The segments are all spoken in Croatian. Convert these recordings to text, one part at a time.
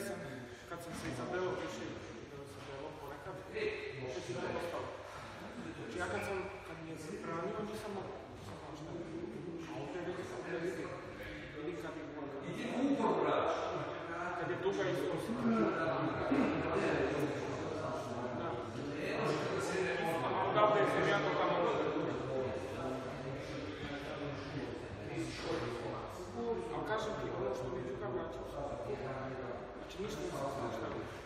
sam, kad sam se izabelo, više izabelo ponekad, već je to ostalo. Znači ja kad sam, kad mi je zabranio, nisam mogao. Nisam mogao šta. A ovdje vidi, ovdje vidi. Vidi kad je Kad je duga isto Da. A odavde sam ja to tamo A kažem ti, ono što mi Đuka vraćao, znači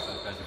Спасибо.